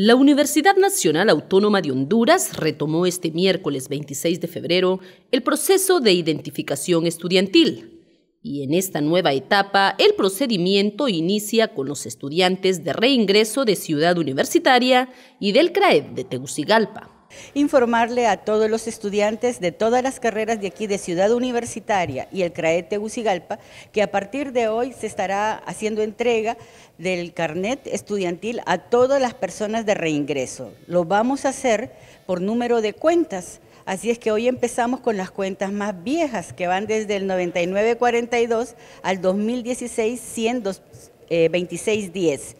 La Universidad Nacional Autónoma de Honduras retomó este miércoles 26 de febrero el proceso de identificación estudiantil. Y en esta nueva etapa, el procedimiento inicia con los estudiantes de reingreso de Ciudad Universitaria y del CRAED de Tegucigalpa informarle a todos los estudiantes de todas las carreras de aquí de Ciudad Universitaria y el CRAE Tegucigalpa que a partir de hoy se estará haciendo entrega del carnet estudiantil a todas las personas de reingreso. Lo vamos a hacer por número de cuentas. Así es que hoy empezamos con las cuentas más viejas que van desde el 9942 al 2016 100 2610.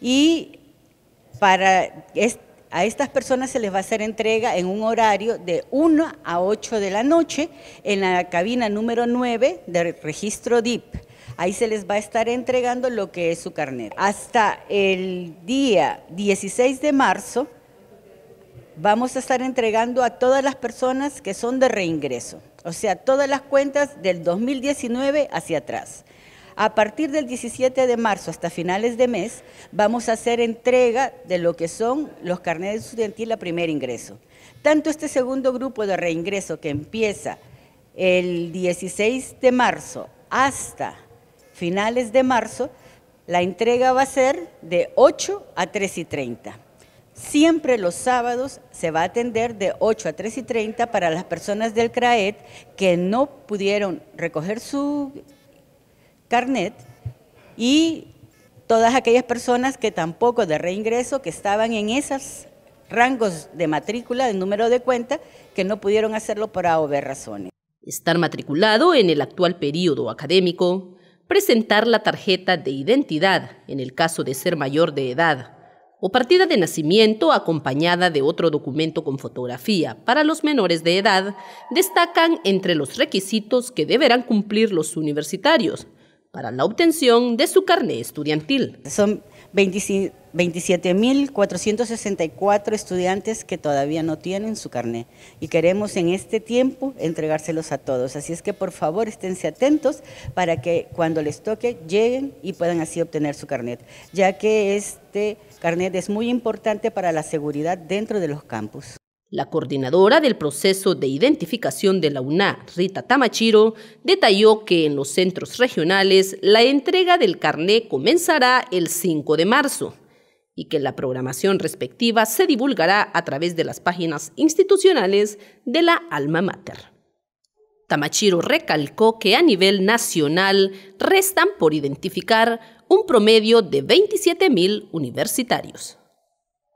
Y para este a estas personas se les va a hacer entrega en un horario de 1 a 8 de la noche en la cabina número 9 del registro DIP. Ahí se les va a estar entregando lo que es su carnet. Hasta el día 16 de marzo vamos a estar entregando a todas las personas que son de reingreso, o sea, todas las cuentas del 2019 hacia atrás. A partir del 17 de marzo hasta finales de mes vamos a hacer entrega de lo que son los carnets estudiantil a primer ingreso. Tanto este segundo grupo de reingreso que empieza el 16 de marzo hasta finales de marzo, la entrega va a ser de 8 a 3 y 30. Siempre los sábados se va a atender de 8 a 3 y 30 para las personas del CRAET que no pudieron recoger su carnet y todas aquellas personas que tampoco de reingreso, que estaban en esos rangos de matrícula, de número de cuenta, que no pudieron hacerlo por A o B razones. Estar matriculado en el actual periodo académico, presentar la tarjeta de identidad en el caso de ser mayor de edad, o partida de nacimiento acompañada de otro documento con fotografía para los menores de edad, destacan entre los requisitos que deberán cumplir los universitarios, para la obtención de su carné estudiantil. Son 27.464 estudiantes que todavía no tienen su carné y queremos en este tiempo entregárselos a todos. Así es que por favor esténse atentos para que cuando les toque lleguen y puedan así obtener su carnet, ya que este carnet es muy importante para la seguridad dentro de los campus. La coordinadora del proceso de identificación de la UNA, Rita Tamachiro, detalló que en los centros regionales la entrega del carné comenzará el 5 de marzo y que la programación respectiva se divulgará a través de las páginas institucionales de la Alma Mater. Tamachiro recalcó que a nivel nacional restan por identificar un promedio de 27.000 universitarios.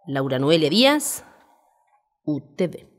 Laura Noelia Díaz, UTV.